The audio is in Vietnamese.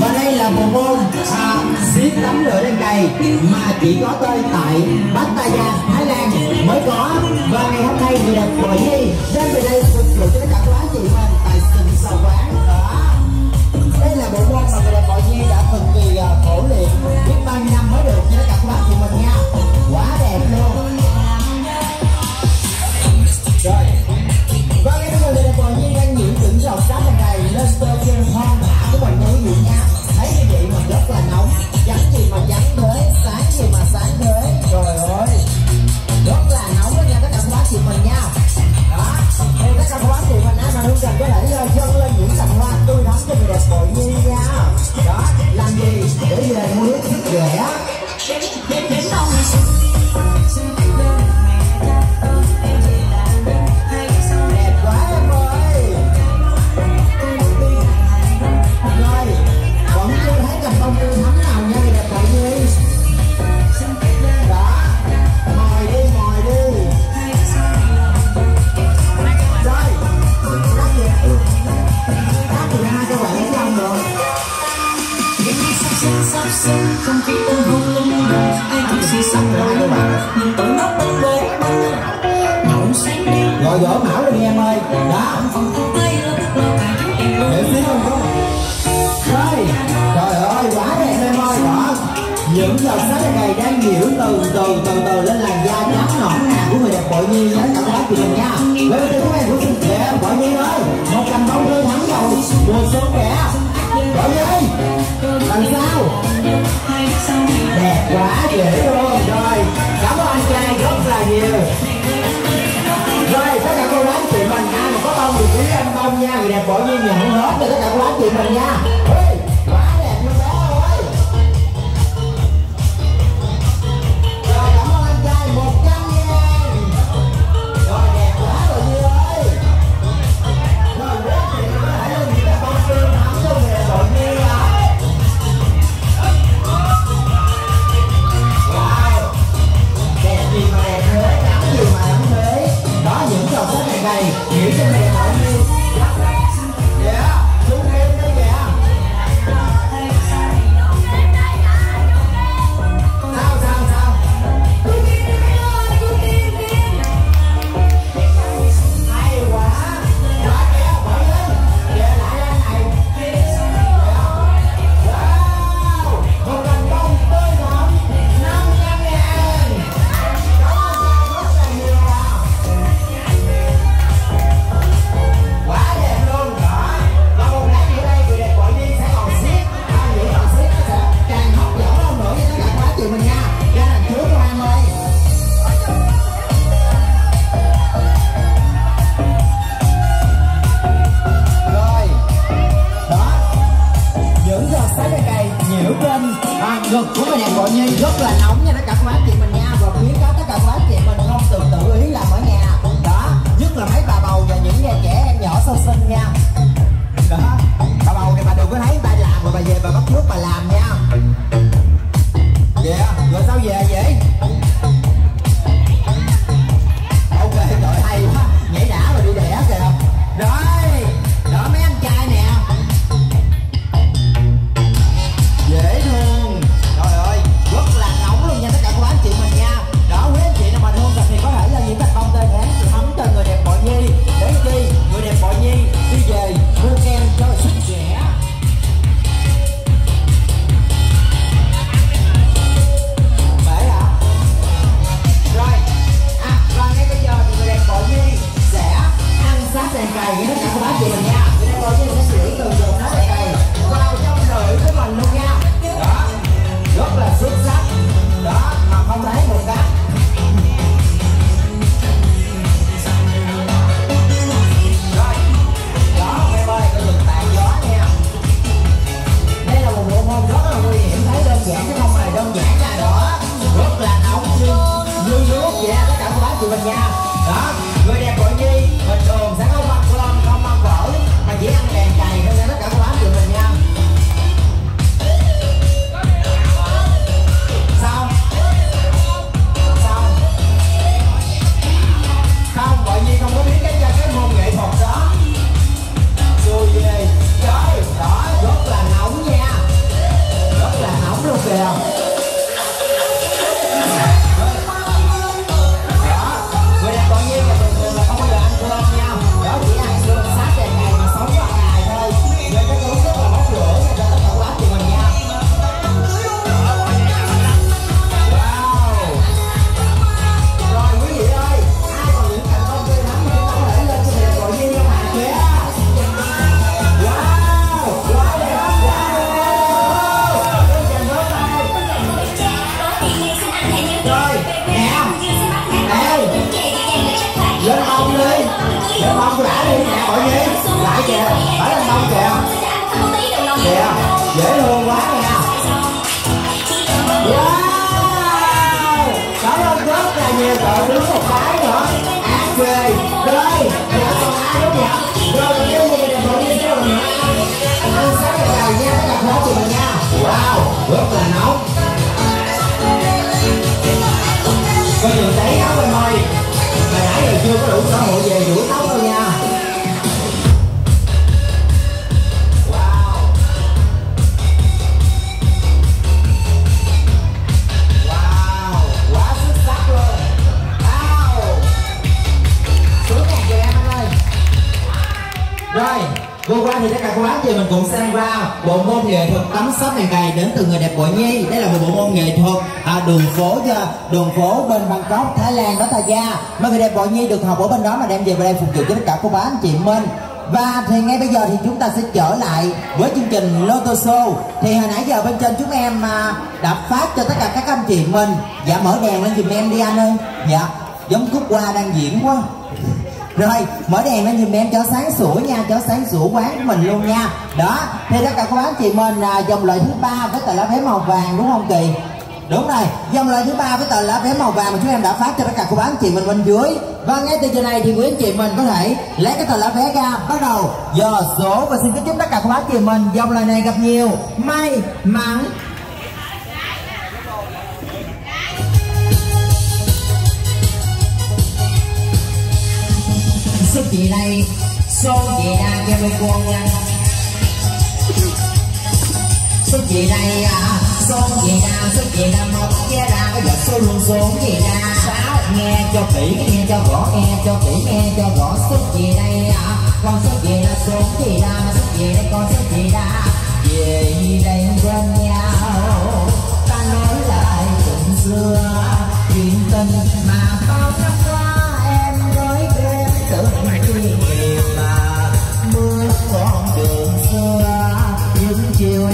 và đây là bộ môn à, xiết tấm lửa lên cây mà chỉ có tới tại Pattaya Thái Lan mới có. Và ngày hôm nay người đẹp Bội Nhi đến về đây phục vụ cho tất cả các anh chị mình tại sừng sầu quán. Đó. Đây là bộ môn mà người đẹp Bội Nhi đã cực kỳ à, khổ luyện biết bao nhiêu năm cần dâng lên những cành hoa tươi thắm cho người đẹp bội nhi rồi gỡ mão rồi đi em ơi. Đó để xíu không có. Rồi trời ơi, quá đẹp em ơi đó những giọt sắt này đang nhiễu từ từ từ từ lên làn da trắng nõn nà của người đẹp bội nhi nhé cảm giác của mình nha. Với bên các em của xinh đẹp bội nhi ơi, một cành bông rơi thắm đầu mùa xuân kìa bội nhi làm sao? Quá dễ luôn rồi, cảm ơn anh trai rất là nhiều. Rồi, tất cả cô bán chị mình ai mà có bông thì quý anh bông nha. Người đẹp bội nhiên nhận hết rồi tất cả cô bán chị mình nha trẻ em nhỏ I Dạ, để mông đã đi nè, bởi nhé lại kìa, phải là mông kìa. Kìa, dễ thương quá nè wow! Cảm ơn rất là nhiều, cậu đứng một cái nữa. À kề đây đã còn ai đúng nhỉ rồi mình kêu mình đẹp bởi nhé kêu mình ăn sáng ngày đầu nha tất cả khóa của mình nha. Wow, rất là nóng. Có nhiều thấy áo bên môi mà nãy giờ chưa có đủ rồi vừa qua thì tất cả các bác thì mình cũng sang qua bộ môn nghệ thuật tắm sắp hàng ngày đến từ người đẹp bội nhi. Đây là một bộ môn nghệ thuật à, đường phố đường phố bên bangkok thái lan đó ta gia mà người đẹp bội nhi được học ở bên đó mà đem về đây phục vụ cho tất cả cô bác anh chị minh. Và thì ngay bây giờ thì chúng ta sẽ trở lại với chương trình Lotto Show. Thì hồi nãy giờ bên trên chúng em à, đã phát cho tất cả các anh chị mình Dạ mở đèn lên giùm em đi anh ơi. Dạ giống khúc qua đang diễn quá rồi mở đèn lên giùm em cho sáng sủa nha cho sáng sủa quán của mình luôn nha. Đó thì tất cả các bác chị mình à, dòng loại thứ ba với tờ lá vé màu vàng đúng không kỳ đúng rồi dòng loại thứ ba với tờ lá vé màu vàng mà chúng em đã phát cho tất cả cô bác chị mình bên dưới. Và ngay từ giờ này thì quý anh chị mình có thể lấy cái tờ lá vé ra bắt đầu dò số và xin kính chúc tất cả cô bác chị mình dòng loại này gặp nhiều may mắn chị gì đây. Số gì đang cho mấy con nha. Số gì đây à số gì nào số gì nào một chia ra có giật số luôn số gì ra sáu nghe cho kỹ, nghe cho rõ, nghe cho kỹ, nghe cho rõ. Số gì đây à con số gì là số gì ra số gì đây con số gì ra về đây, quên nha